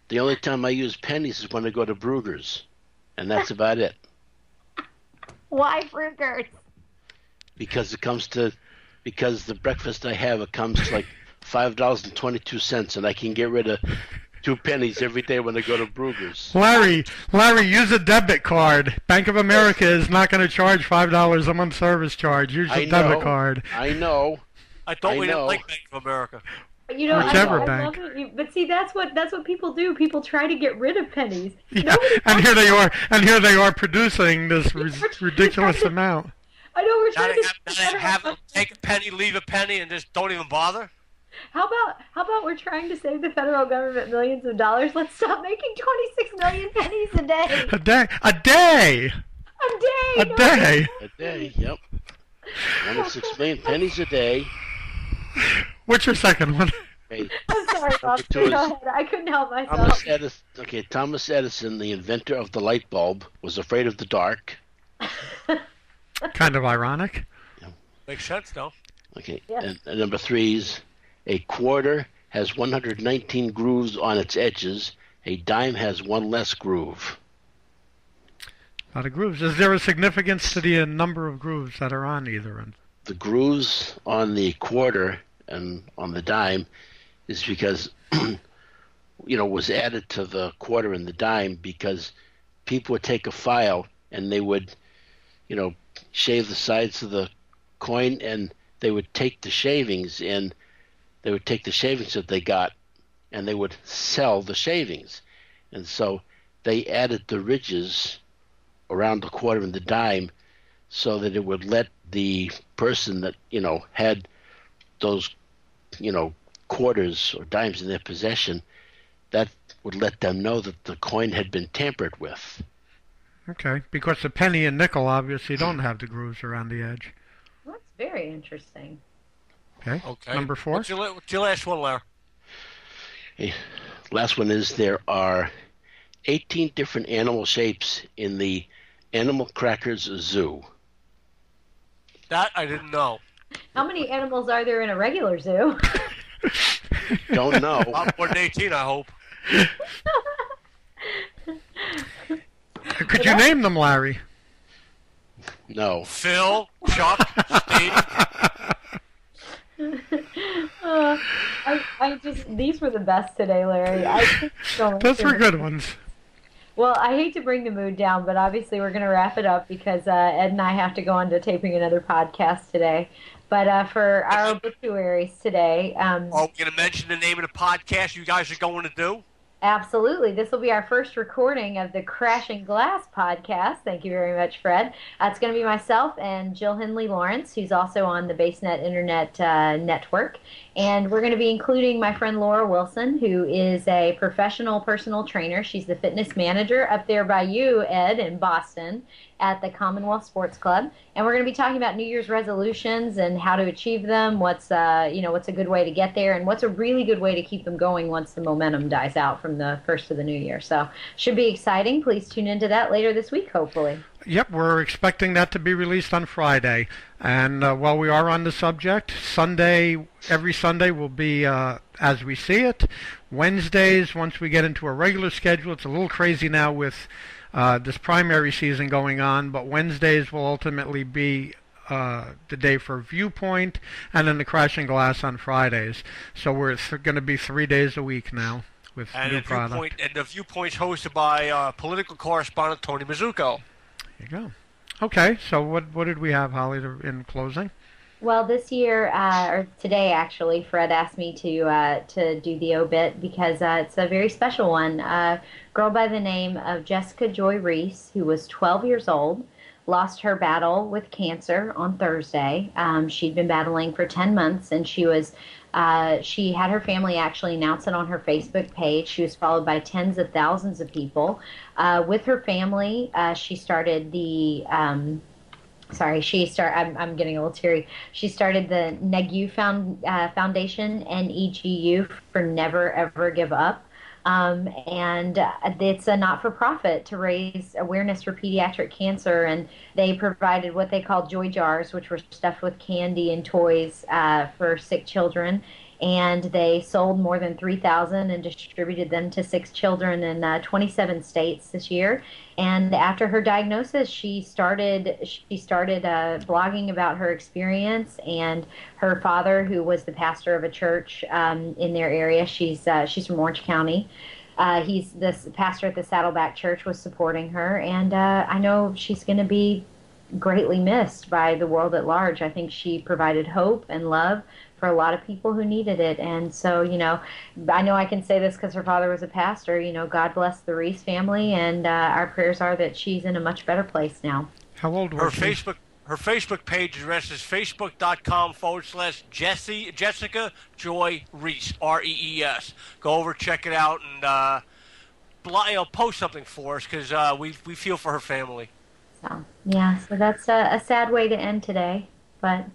The only time I use pennies is when I go to Bruegger's, and that's about it. Why Frugers? Because it comes to, because the breakfast I have it comes to like five dollars and twenty two cents, and I can get rid of two pennies every day when I go to Bruegger's. Larry, Larry, use a debit card. Bank of America is not going to charge five dollars a month service charge. Use I a debit know. card. I know. I thought I we know. didn't like Bank of America. You know, I, Whichever I bank. love it. But see, that's what that's what people do. People try to get rid of pennies. Yeah, Nobody and here they are, and here they are producing this We're ri- trying- ridiculous we're amount. I know we're trying they to. have, now they have them take a penny, leave a penny, and just don't even bother. How about how about we're trying to save the federal government millions of dollars? Let's stop making 26 million pennies a day. A day, a day, A day. a no, day. A day. Yep. One of six million pennies a day. What's your second one? Okay, I'm sorry, Bob. Go is- ahead. I couldn't help myself. Thomas Edison. Okay, Thomas Edison, the inventor of the light bulb, was afraid of the dark. Kind of ironic. Makes sense, though. Okay, Yes. and, and number three is a quarter has 119 grooves on its edges. A dime has one less groove. A lot of grooves. Is there a significance to the uh, number of grooves that are on either end? The grooves on the quarter and on the dime is because you know was added to the quarter and the dime because people would take a file and they would you know shave the sides of the coin and they would take the shavings and they would take the shavings that they got and they would sell the shavings and so they added the ridges around the quarter and the dime so that it would let the person that you know had those you know quarters or dimes in their possession that would let them know that the coin had been tampered with Okay, because the penny and nickel obviously don't have the grooves around the edge. That's very interesting. Okay. Okay. Number four. What's your, what's your last one, Larry? last one is there are 18 different animal shapes in the animal crackers zoo That I didn't know. How many animals are there in a regular zoo? don't know Not more than 18, I hope. Could you name them, Larry? no Phil, Chuck, Steve. Uh, I, I just these were the best today, Larry. I so Those were good ones. Well, I hate to bring the mood down, but obviously we're going to wrap it up because uh, Ed and I have to go on to taping another podcast today. But uh, for our obituaries today, um, Are we going to mention the name of the podcast you guys are going to do? Absolutely. This will be our first recording of the Crashing Glass podcast. Thank you very much, Fred. Uh, it's going to be myself and Jill Henley Lawrence, who's also on the BaseNet Internet uh, Network. And we're going to be including my friend Laura Wilson, who is a professional personal trainer. She's the fitness manager up there by you, Ed, in Boston at the Commonwealth Sports Club. And we're going to be talking about New Year's resolutions and how to achieve them. What's uh, you know what's a good way to get there, and what's a really good way to keep them going once the momentum dies out from the first of the new year. So should be exciting. Please tune into that later this week, hopefully. Yep, we're expecting that to be released on Friday. And uh, while we are on the subject, Sunday, every Sunday will be uh, as we see it. Wednesdays, once we get into a regular schedule, it's a little crazy now with uh, this primary season going on, but Wednesdays will ultimately be uh, the day for Viewpoint, and then the Crashing Glass on Fridays. So we're th- going to be three days a week now with and new product. viewpoint and the viewpoint's hosted by uh, political correspondent Tony Mizuko. There you go. Okay, so what what did we have, Holly, to, in closing? Well, this year uh, or today, actually, Fred asked me to uh, to do the obit because uh, it's a very special one. A girl by the name of Jessica Joy Rees, who was 12 years old, lost her battle with cancer on Thursday. Um, she'd been battling for 10 months, and she was uh, she had her family actually announce it on her Facebook page. She was followed by tens of thousands of people. Uh, with her family, uh, she started the. Um, sorry, she start. I'm, I'm getting a little teary. She started the Negu Found, uh, Foundation, N-E-G-U, for Never Ever Give Up. Um, and uh, it's a not-for-profit to raise awareness for pediatric cancer. And they provided what they called joy jars, which were stuffed with candy and toys uh, for sick children. And they sold more than 3,000 and distributed them to six children in uh, 27 states this year. And after her diagnosis, she started she started uh, blogging about her experience and her father, who was the pastor of a church um, in their area. She's uh, she's from Orange County. Uh, he's this pastor at the Saddleback Church was supporting her, and uh, I know she's going to be greatly missed by the world at large. I think she provided hope and love for a lot of people who needed it. And so, you know, I know I can say this because her father was a pastor. You know, God bless the Rees family, and uh, our prayers are that she's in a much better place now. How old Her was she? Facebook her Facebook page address is facebook.com forward slash Jesse Jessica Joy Rees R E E S. Go over, check it out, and uh, blo- you know, post something for us because uh, we we feel for her family. So, yeah, so that's a, a sad way to end today, but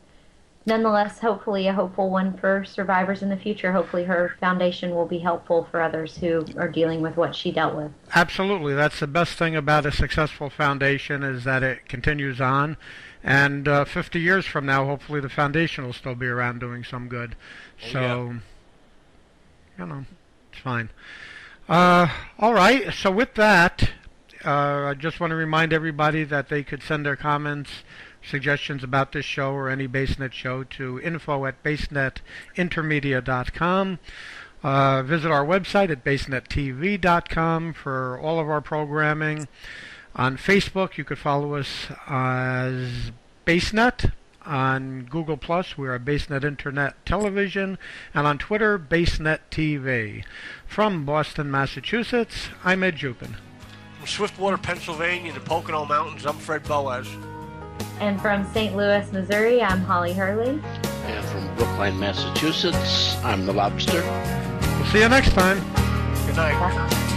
nonetheless, hopefully a hopeful one for survivors in the future. Hopefully, her foundation will be helpful for others who are dealing with what she dealt with. Absolutely. That's the best thing about a successful foundation is that it continues on. And uh, 50 years from now, hopefully the foundation will still be around doing some good. Oh, So, you know, it's fine. Uh, all right. So with that, uh, I just want to remind everybody that they could send their comments, suggestions about this show or any BaseNet show to info at basenetintermedia.com. Uh, visit our website at basenettv.com for all of our programming. On Facebook, you could follow us as BaseNet. On Google Plus, we are BaseNet Internet Television, and on Twitter, BaseNet TV. From Boston, Massachusetts, I'm Ed Jupin. From Swiftwater, Pennsylvania, the Pocono Mountains, I'm Fred Boaz. And from St. Louis, Missouri, I'm Holly Hurley. And from Brookline, Massachusetts, I'm the Lobster. We'll see you next time. Good night. Bye.